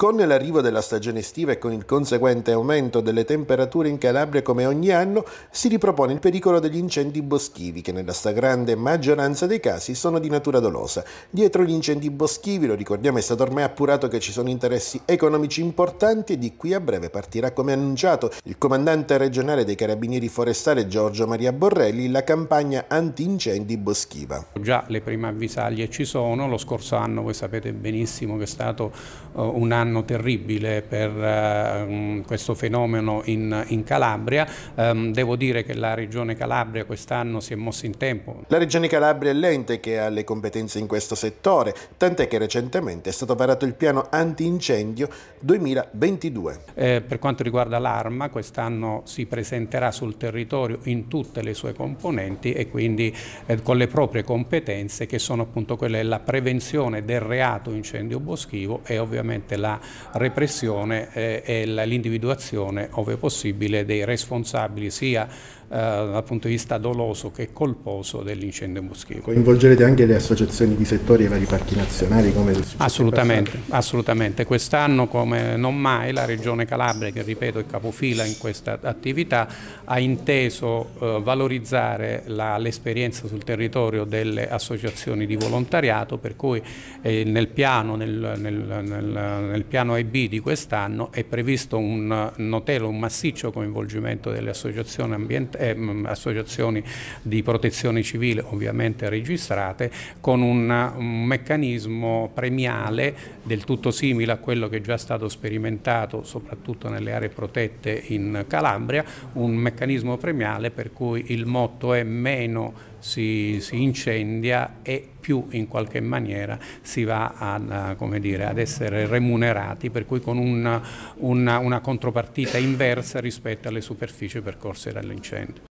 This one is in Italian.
Con l'arrivo della stagione estiva e con il conseguente aumento delle temperature in Calabria come ogni anno, si ripropone il pericolo degli incendi boschivi che nella stragrande maggioranza dei casi sono di natura dolosa. Dietro gli incendi boschivi, lo ricordiamo, è stato ormai appurato che ci sono interessi economici importanti e di qui a breve partirà come annunciato il comandante regionale dei Carabinieri Forestali Giorgio Maria Borrelli la campagna anti-incendi boschiva. Già le prime avvisaglie ci sono, lo scorso anno voi sapete benissimo che è stato uh, un anno anno terribile per uh, questo fenomeno in, in Calabria. Um, devo dire che la Regione Calabria quest'anno si è mossa in tempo. La Regione Calabria è l'ente che ha le competenze in questo settore, tant'è che recentemente è stato varato il piano antincendio 2022. Eh, per quanto riguarda l'Arma, quest'anno si presenterà sul territorio in tutte le sue componenti e quindi eh, con le proprie competenze che sono appunto quelle della prevenzione del reato incendio boschivo e ovviamente la repressione eh, e l'individuazione, ove possibile, dei responsabili sia dal punto di vista doloso che colposo dell'incendio boschivo. Coinvolgerete anche le associazioni di settori e i vari parchi nazionali? Come assolutamente, assolutamente. Quest'anno come non mai la Regione Calabria, che ripeto è capofila in questa attività, ha inteso eh, valorizzare l'esperienza sul territorio delle associazioni di volontariato, per cui eh, nel piano, nel, nel, nel, nel piano EB di quest'anno è previsto un notevole, un massiccio coinvolgimento delle associazioni ambientali eh, associazioni di protezione civile ovviamente registrate con un, un meccanismo premiale del tutto simile a quello che è già stato sperimentato soprattutto nelle aree protette in Calabria, un meccanismo premiale per cui il motto è meno si, si, incendia e più in qualche maniera si va ad, dire, ad essere remunerati, per cui con una, una, una contropartita inversa rispetto alle superfici percorse dall'incendio.